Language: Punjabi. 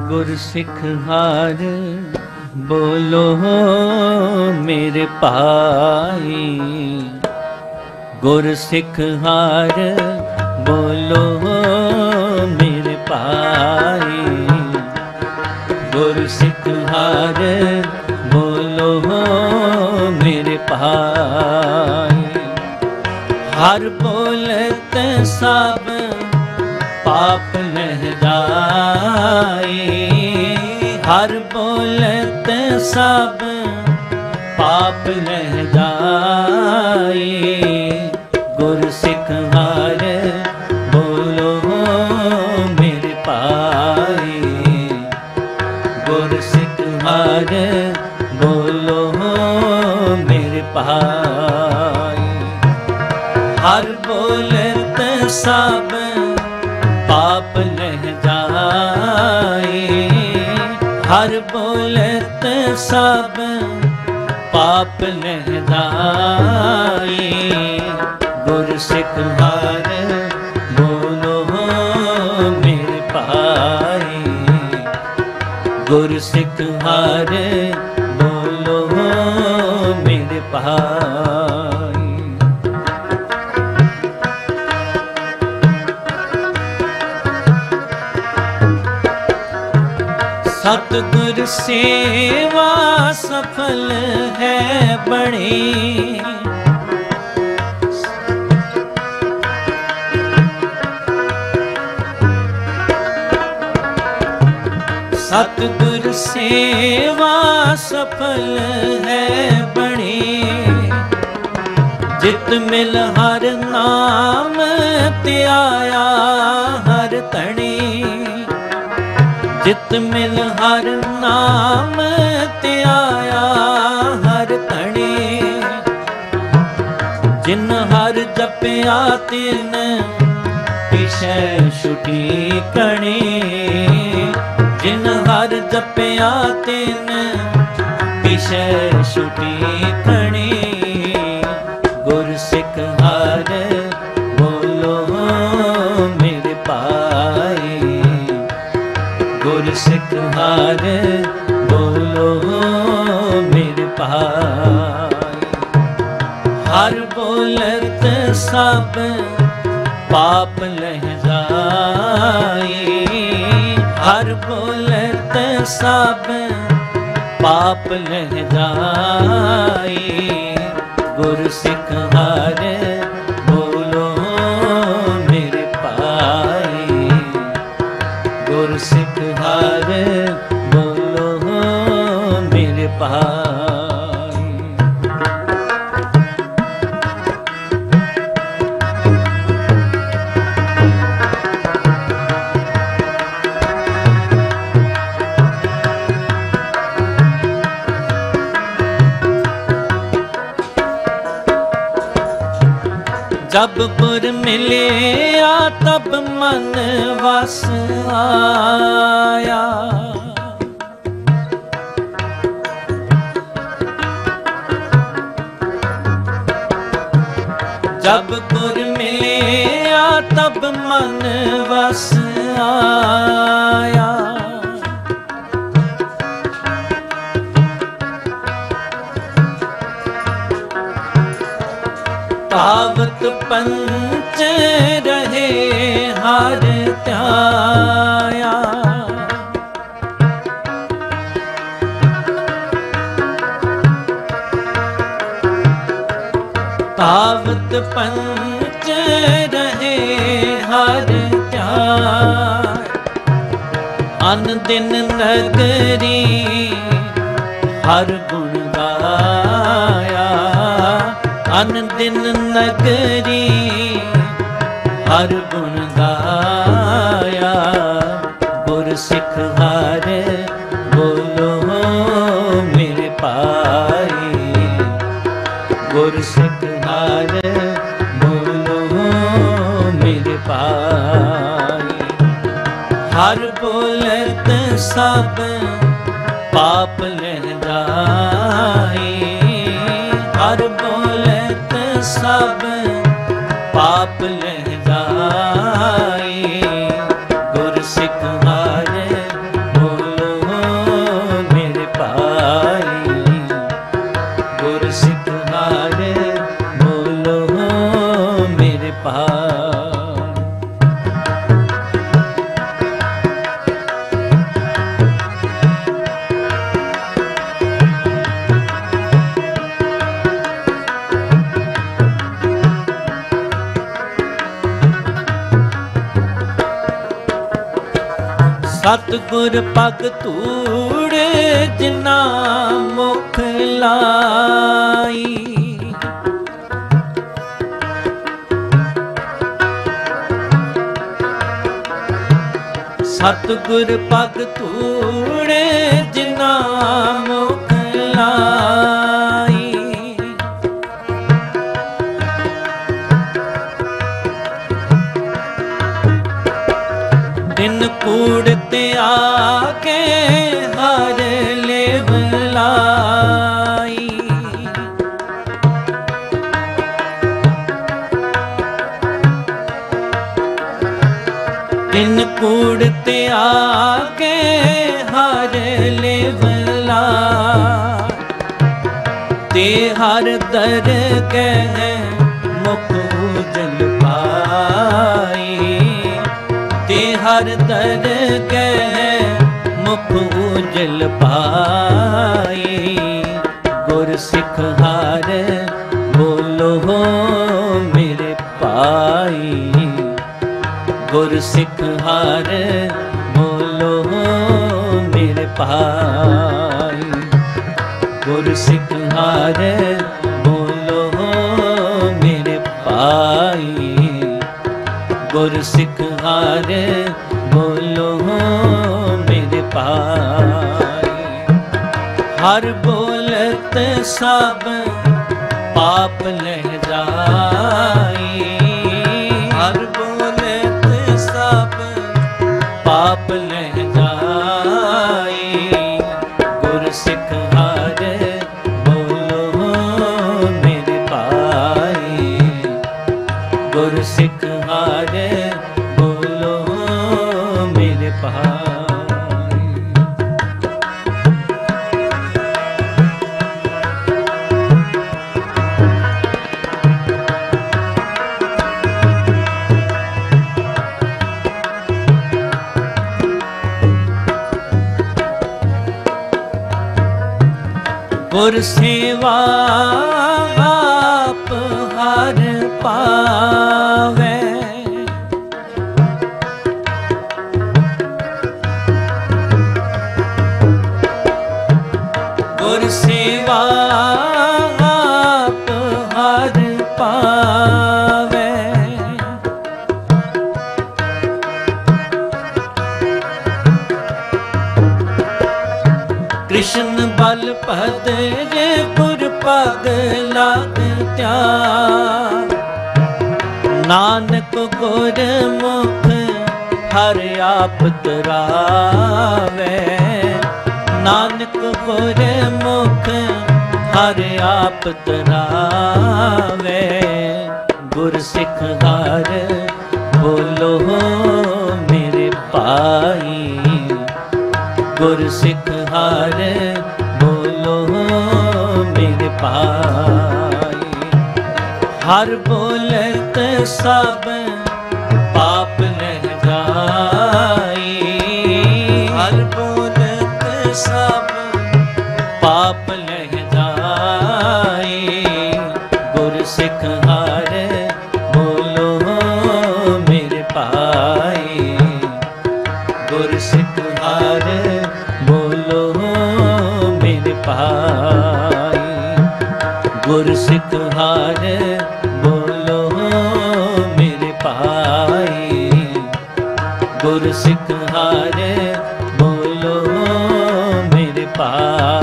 ਗੁਰ ਸਿੱਖ ਹਾਰ, ਬੋਲੋ ਮੇਰੇ ਭਾਈ। ਗੁਰ ਸਿੱਖ ਹਾਰ, ਬੋਲੋ ਮੇਰੇ ਭਾਈ। ਗੁਰ ਸਿੱਖ ਹਾਰ, ਬੋਲੋ ਮੇਰੇ ਭਾਈ। ਹਰ ਬੋਲਤ ਸਭ ਪਾਪ ਲਹਿ ਜਾਏ ਹਰ ਬੋਲਤ ਸਭ ਪਾਪ ਲਹਿ ਜਾਏ ਗੁਰ ਸਿੱਖ ਵਾਰ ਬੋਲੋ ਮੇਰੇ ਭਾਈ ਗੁਰ ਸਿੱਖ ਵਾਰ ਬੋਲੋ ਮੇਰੇ ਭਾਈ ਹਰ ਬੋਲਤ ਸਭ ਪਾਪ ਲਹਿ ਜਾਏ। ਹਰ ਬੋਲਤ ਸਭ ਪਾਪ ਲਹਿ ਜਾਏ। ਗੁਰ ਸਿੱਖ ਹਰ ਬੋਲੋ ਮੇਰੇ ਭਾਈ ਗੁਰ ਸਿੱਖ ਹਰ ਬੋਲੋ ਮੇਰੇ ਭਾਈ ਸਤਿਗੁਰ ਸੇਵਾ ਸਫਲ ਹੈ ਬਣੀ। ਸਤਿਗੁਰ ਸੇਵਾ ਸਫਲ ਹੈ ਬਣੀ। ਜਿਤ ਮਿਲ ਹਰ ਨਾਮ ਧਿਆਇਆ ਹਰ ਤਣੀ ਜਿਤ ਮਿਲ ਹਰ ਨਾਮ ਧਿਆਇਆ ਹਰ ਤਣੀ ਜਿਨ ਹਰ ਜਪਿਆ ਤਿਨ ਪਿਛੈ ਛੁਟੀ ਕਣੀ। ਜਿਨ ਹਰ ਜਪਿਆ ਤਿਨ ਪਿਛੈ ਛੁਟੀ ਕਣੀ। ਗੁਰ ਸਿੱਖ ਹਰ ਬੋਲੋ ਮੇਰੇ ਭਾਈ ਹਰ ਬੋਲਤ ਸਭ ਪਾਪ ਲਹਿ ਜਾਏ ਹਰ ਬੋਲਤ ਸਭ ਪਾਪ ਲਹਿ ਜਾਏ ਮੇਰੇ ਜਬ ਪੁਰ ਮਿਲਿਆ ਤਬ ਮਨ ਵਸ ਆਇਆ ਜਬ ਪੁਰ ਮਿਲਿਆ ਤਬ ਮਨ ਵਸ ਆਇਆ। ਪਾਵਤ ਪੰਚ ਰਹੇ ਹਰ ਧਿਆਇਆ ਪਾਵਤ ਪੰਚ ਰਹੇ ਹਰ ਧਿਆਇਆ ਅਨ ਦਿਨ ਨਗਰੀ ਹਰ ਗੁਣ ਗਾਇਆ ਅਨ ਦਿਨ ਨਗਰੀ ਹਰ ਗੁਣ ਗਾਇਆ ਗੁਰ ਸਿੱਖ ਹਰ ਬੋਲੋ ਮੇਰੇ ਪਾ ਗੁਰ ਸਿੱਖ ਹਰ ਬੋਲੋ ਮੇਰੇ ਭਾਈ ਹਰ ਬੋਲਤ ਸਭ ਪਾਪ ਲਹਿ ਜਾਏ ਹਰ ਬੋਲਤ ਸਤਿਗੁਰ ਪਗ ਧੂੜ ਜਿਨਾ ਮੁਖ ਲਾਈ। ਸਤਿਗੁਰ ਪਗ ਧੂੜ ਜਿਨਾ ਹਰ ਦਰ ਕਹਿ ਮੁਖ ਉਜਲ ਪਾਈ। ਤੇ ਹਰ ਦਰ ਕਹਿ ਮੁਖ ਉਜਲ ਪਾਈ। ਗੁਰ ਸਿੱਖ ਹਾਰ ਬੋਲੋ ਮੇਰੇ ਪਾਈ ਗੁਰ ਸਿੱਖ ਹਾਰ ਬੋਲੋ ਮੇਰੇ ਪਾਈ ਗੁਰ ਸਿੱਖ ਹਾਰੇ ਬੋਲੋ ਮੇਰੇ ਪਾਈ। ਗੁਰ ਸਿੱਖ ਹਰ, ਬੋਲੋ ਮੇਰੇ ਪਾਈ। ਹਰ ਬੋਲਤ ਸਭ ਪਾਪ ਲਹਿ ਜਾਈ। ਹਰ ਬੋਲਤ ਸਭ ਪਾਪ ਲਹਿ ਗੁਰ ਸੇਵਾ ਆਪ ਹਰ ਪਾਵੇ। ਗੁਰ ਸੇਵਾ ਆਪ ਹਰ ਪਾਵੇ। ਕ੍ਰਿਸ਼ਨ ਬਲ ਭਦਰੇ ਪੁਰ ਪਗ ਲਾਗ ਤਿਆ ਨਾਨਕ ਗੁਰ ਮੁਖ ਹਰ ਆਪ ਤਰਾਵੇ। ਨਾਨਕ ਗੁਰ ਮੁਖ ਹਰ ਆਪ ਤਰਾਵੇ। ਗੁਰ ਸਿੱਖ ਹਰ ਬੋਲੋ ਮੇਰੇ ਭਾਈ। ਗੁਰ ਸਿੱਖ ਹਰ ਪਾਈ। ਹਰ ਬੋਲਤ ਸਭ ਪਾਪ ਲਹਿ ਜਾਈ ਹਰ ਬੋਲਤ ਸਭ ਪਾਪ ਲਹਿ ਜਾਈ ਗੁਰ ਸਿੱਖ ਹਾਰੇ ਗੁਰ ਸਿੱਖ ਹਰ ਬੋਲੋ ਮੇਰੇ ਪਾਈ ਗੁਰ ਸਿੱਖ ਹਰ ਬੋਲੋ ਮੇਰੇ ਪਾਈ